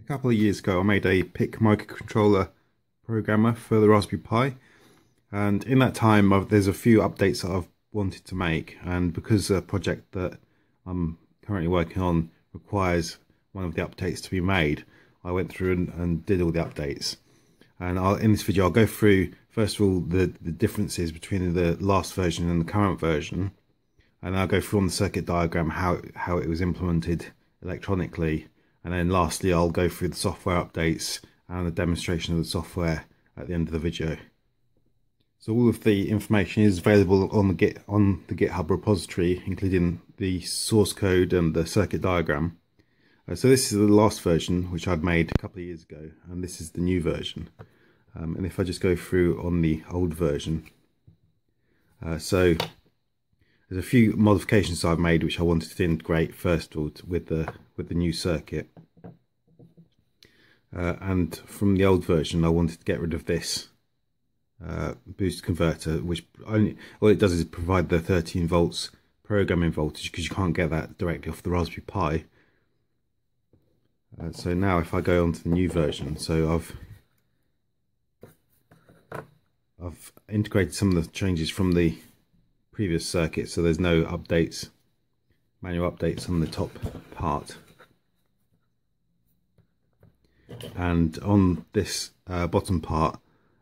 A couple of years ago I made a PIC microcontroller programmer for the Raspberry Pi. And in that time I've, there's a few updates that I've wanted to make. And because the project that I'm currently working on requires one of the updates to be made I went through and, and did all the updates. And I'll, in this video I'll go through first of all the, the differences between the last version and the current version. And I'll go through on the circuit diagram how, how it was implemented electronically and then lastly I'll go through the software updates and a demonstration of the software at the end of the video. So all of the information is available on the Git on the GitHub repository, including the source code and the circuit diagram. Uh, so this is the last version, which I'd made a couple of years ago, and this is the new version. Um, and if I just go through on the old version, uh, so there's a few modifications I've made which I wanted to integrate first of all with the with the new circuit. Uh, and from the old version, I wanted to get rid of this uh, boost converter, which only all it does is provide the 13 volts programming voltage because you can't get that directly off the Raspberry Pi. Uh, so now if I go on to the new version, so I've I've integrated some of the changes from the previous circuit, so there's no updates, manual updates on the top part. And on this uh, bottom part,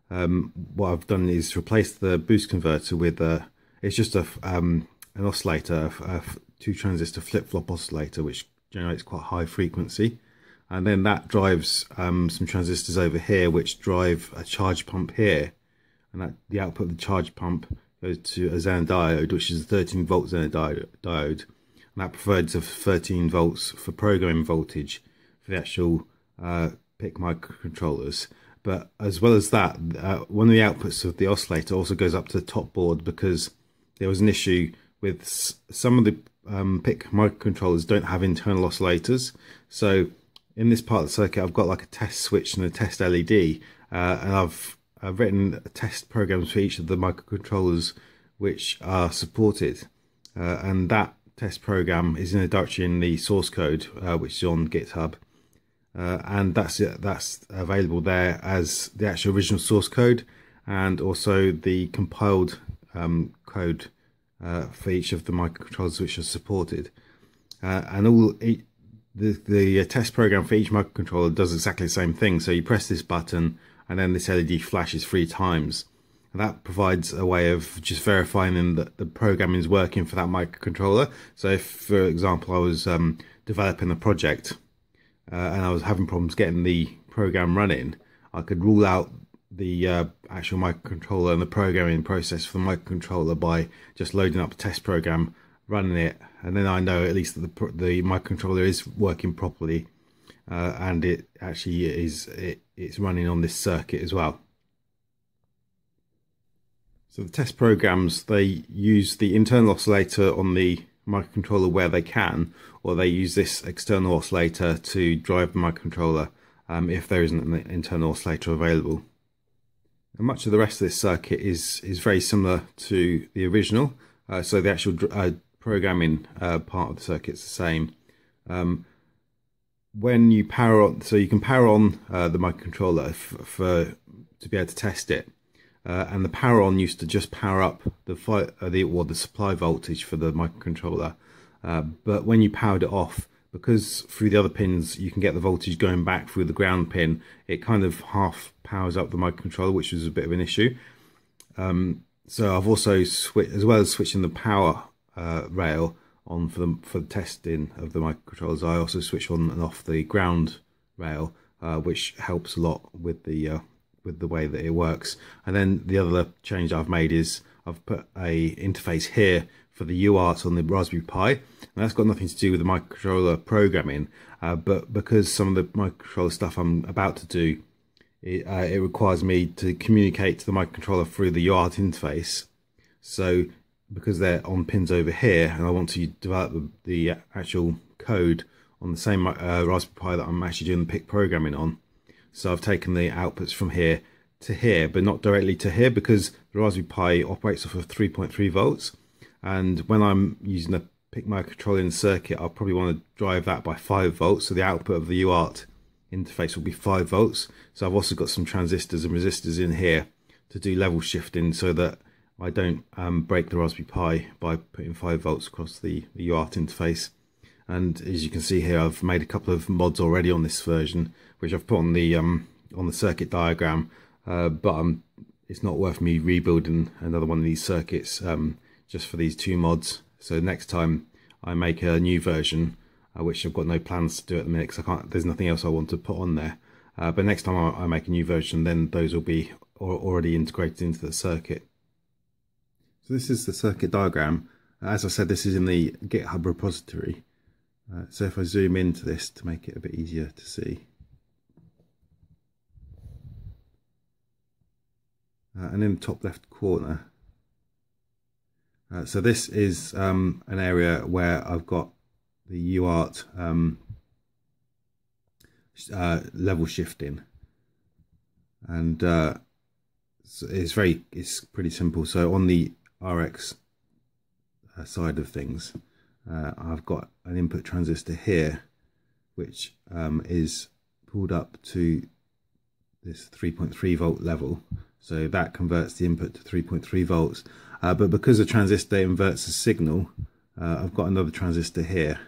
um, what I've done is replace the boost converter with a, it's just a, um, an oscillator, a, two transistor flip-flop oscillator, which generates quite high frequency. And then that drives um, some transistors over here, which drive a charge pump here. And that the output of the charge pump goes to a Zener diode, which is a 13 volt Zener diode. And that provides a 13 volts for programming voltage for the actual uh, PIC microcontrollers. But as well as that, uh, one of the outputs of the oscillator also goes up to the top board because there was an issue with some of the um, PIC microcontrollers don't have internal oscillators. So in this part of the circuit, I've got like a test switch and a test LED, uh, and I've I've written test programs for each of the microcontrollers which are supported, uh, and that test program is in a directory in the source code, uh, which is on GitHub uh, and that's it, that's available there as the actual original source code and also the compiled um, code uh, for each of the microcontrollers which are supported. Uh, and all the the uh, test program for each microcontroller does exactly the same thing. So you press this button and then this LED flashes three times. And that provides a way of just verifying that the programming is working for that microcontroller. So if for example I was um, developing a project uh, and I was having problems getting the program running, I could rule out the uh, actual microcontroller and the programming process for the microcontroller by just loading up a test program, running it, and then I know at least that the, the microcontroller is working properly uh, and it actually is it, it's running on this circuit as well. So the test programs, they use the internal oscillator on the microcontroller where they can, or they use this external oscillator to drive the microcontroller um, if there isn't an internal oscillator available. And much of the rest of this circuit is, is very similar to the original, uh, so the actual uh, programming uh, part of the circuit is the same. Um, when you power on, so you can power on uh, the microcontroller for to be able to test it, uh, and the power on used to just power up the uh, the or the supply voltage for the microcontroller. Uh, but when you powered it off, because through the other pins you can get the voltage going back through the ground pin, it kind of half powers up the microcontroller, which was a bit of an issue. Um, so I've also switched, as well as switching the power uh, rail on for the for the testing of the microcontrollers. I also switch on and off the ground rail, uh, which helps a lot with the uh, with the way that it works. And then the other change I've made is I've put a interface here for the UART on the Raspberry Pi. And that's got nothing to do with the microcontroller programming, uh, but because some of the microcontroller stuff I'm about to do, it, uh, it requires me to communicate to the microcontroller through the UART interface. So because they're on pins over here, and I want to develop the, actual code on the same uh, Raspberry Pi that I'm actually doing the PIC programming on, so I've taken the outputs from here to here, but not directly to here because the Raspberry Pi operates off of 3.3 volts. And when I'm using a PIC microcontroller in circuit, I'll probably want to drive that by 5 volts. So the output of the UART interface will be 5 volts. So I've also got some transistors and resistors in here to do level shifting so that I don't um, break the Raspberry Pi by putting 5 volts across the, the UART interface. And as you can see here, I've made a couple of mods already on this version, which I've put on the um, on the circuit diagram. Uh, but um, it's not worth me rebuilding another one of these circuits um, just for these two mods. So next time I make a new version, uh, which I've got no plans to do at the minute because I can't. There's nothing else I want to put on there. Uh, but next time I, I, make a new version, then those will be already integrated into the circuit. So this is the circuit diagram. As I said, this is in the GitHub repository. Uh, so if I zoom into this to make it a bit easier to see. Uh, and in the top left corner. Uh, so this is um, an area where I've got the UART um, uh, level shifting. And uh, it's very, it's pretty simple. So on the RX uh, side of things, uh, I've got an input transistor here, which um, is pulled up to this 3.3 volt level. So that converts the input to 3.3 volts. Uh, but because the transistor inverts the signal, uh, I've got another transistor here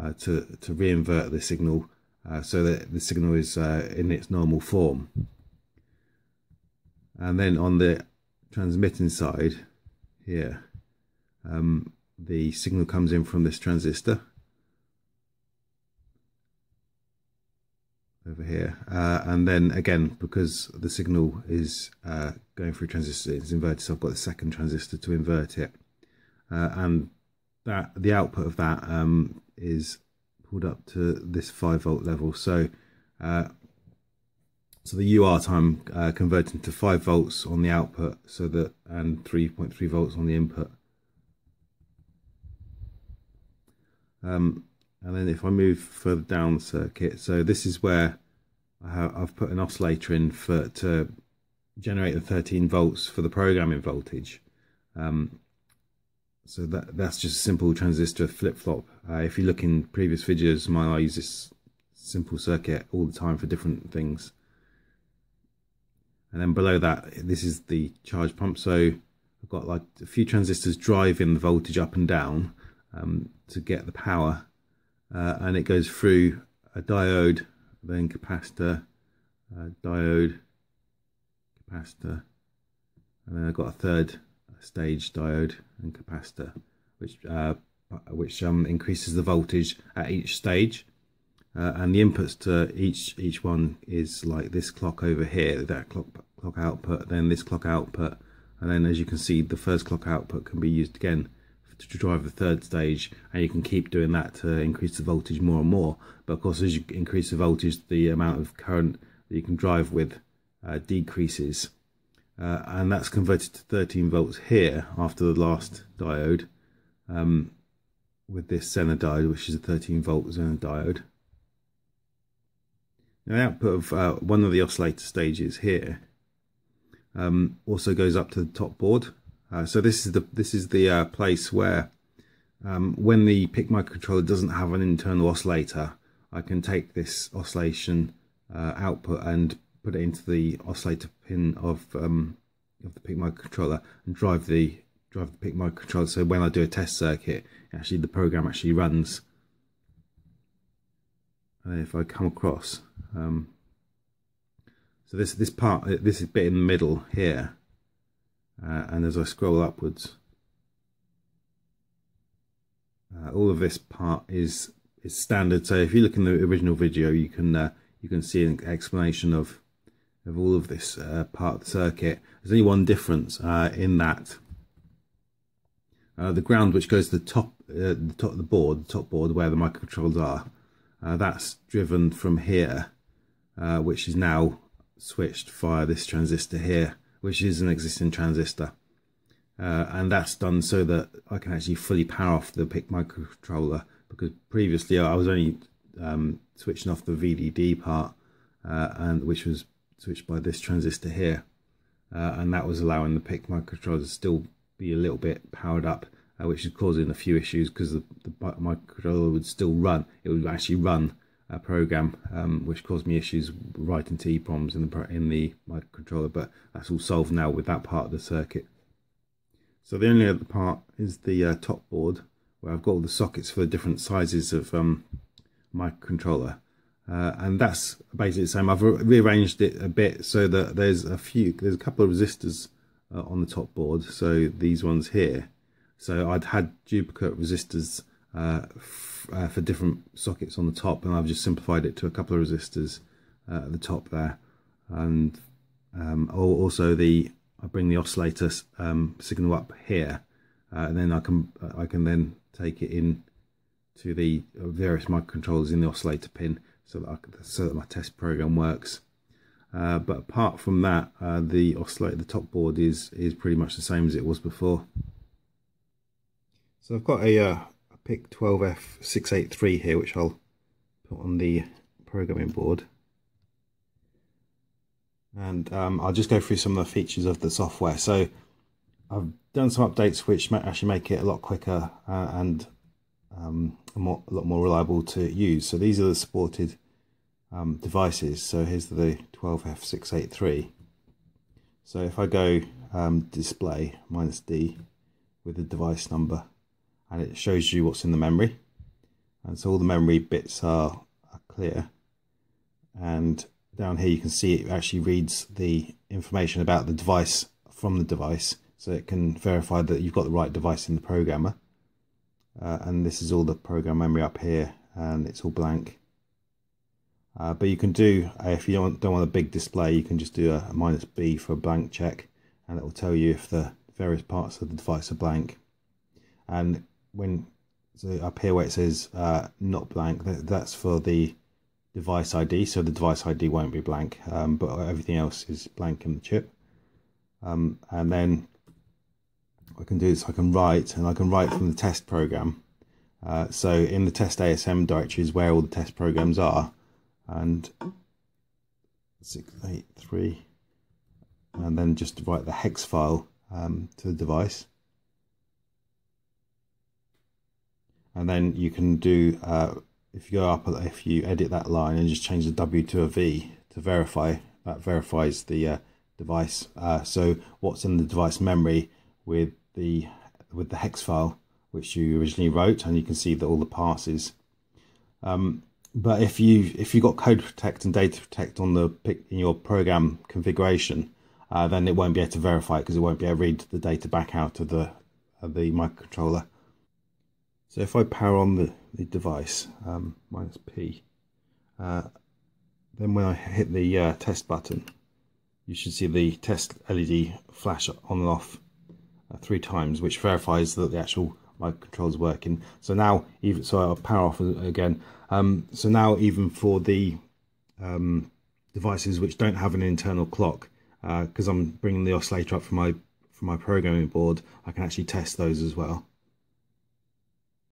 uh, to, to reinvert the signal uh, so that the signal is uh, in its normal form. And then on the transmitting side here, um, the signal comes in from this transistor over here. Uh, and then again because the signal is uh, going through transistor it's inverted so I've got the second transistor to invert it. Uh, and that the output of that um, is pulled up to this 5 volt level. So uh, so the UART I'm uh, converting to 5 volts on the output so that and 3.3 volts on the input. Um, and then if I move further down the circuit, so this is where I have, put an oscillator in for to generate the 13 volts for the programming voltage. Um, so that that's just a simple transistor flip-flop. Uh, if you look in previous videos mine, I use this simple circuit all the time for different things. And then below that, this is the charge pump. So I've got like a few transistors driving the voltage up and down um, to get the power uh, and it goes through a diode then capacitor uh, diode capacitor and then I've got a third stage diode and capacitor which uh, which um, increases the voltage at each stage. Uh, and the inputs to each each one is like this clock over here that clock clock output then this clock output and then as you can see the first clock output can be used again to drive the third stage and you can keep doing that to increase the voltage more and more. But of course as you increase the voltage the amount of current that you can drive with uh, decreases. Uh, and that's converted to 13 volts here after the last diode um, with this Zener diode which is a 13 volt Zener diode. Now the output of uh, one of the oscillator stages here um, also goes up to the top board uh, so this is the this is the uh, place where um, when the PIC microcontroller doesn't have an internal oscillator, I can take this oscillation uh, output and put it into the oscillator pin of um, of the PIC microcontroller and drive the drive the PIC microcontroller. So when I do a test circuit, actually the program actually runs. And if I come across, um, so this this part, this bit in the middle here uh, and as I scroll upwards uh, all of this part is is standard. So if you look in the original video you can uh, you can see an explanation of of all of this uh, part of the circuit. There's only one difference uh, in that uh, the ground which goes to the top the top of the board the top board where the microcontrollers are that's driven from here which is now switched via this transistor here which is an existing transistor. Uh, and that's done so that I can actually fully power off the PIC microcontroller because previously I was only um, switching off the VDD part uh, and which was switched by this transistor here uh, and that was allowing the PIC microcontroller to still be a little bit powered up uh, which is causing a few issues because the, the microcontroller would still run it would actually run program, um, which caused me issues writing to EPROMs in the in the microcontroller. But that's all solved now with that part of the circuit. So the only other part is the uh, top board, where I've got all the sockets for the different sizes of um, microcontroller. Uh, and that's basically the same. I've rearranged it a bit so that there's a few, there's a couple of resistors uh, on the top board. So these ones here. So I'd had duplicate resistors uh, uh, for different sockets on the top and I've just simplified it to a couple of resistors uh, at the top there. And um, also the I bring the oscillator um, signal up here uh, and then I can I can then take it in to the various microcontrollers in the oscillator pin so that I, so that my test program works. Uh, but apart from that uh, the oscillator the top board is is pretty much the same as it was before. So I've got a uh, PIC 12F683 here, which I'll put on the programming board. And um, I'll just go through some of the features of the software. So I've done some updates which might actually make it a lot quicker uh, and um, a, more, a, lot more reliable to use. So these are the supported um, devices. So here's the 12F683. So if I go um, display minus D with the device number and it shows you what's in the memory. And so all the memory bits are, are clear. And down here you can see it actually reads the information about the device from the device. So it can verify that you've got the right device in the programmer. Uh, and this is all the program memory up here and it's all blank. Uh, but you can do uh, if you don't, don't want a big display you can just do a, a minus B for a blank check and it will tell you if the various parts of the device are blank. And when so up here where it says uh, not blank, that's for the device ID. So the device ID won't be blank, um, but everything else is blank in the chip. Um, and then I can do this, I can write, and I can write from the test program. Uh, so in the test ASM directory is where all the test programs are. And 683, and then just write the hex file um, to the device. And then you can do uh, if you go up if you edit that line and just change the W to a V to verify that verifies the uh, device. Uh, so what's in the device memory with the with the hex file which you originally wrote and you can see that all the passes. Um, but if you if you got code protect and data protect on the in your program configuration uh, then it won't be able to verify because it, it won't be able to read the data back out of the of the microcontroller so if I power on the, the device, um, minus P, uh, then when I hit the uh, test button, you should see the test LED flash on and off uh, three times, which verifies that the actual microcontroller is working. So now, even so, I'll power off again. Um, so now, even for the um, devices which don't have an internal clock, because uh, I'm bringing the oscillator up from my from my programming board, I can actually test those as well.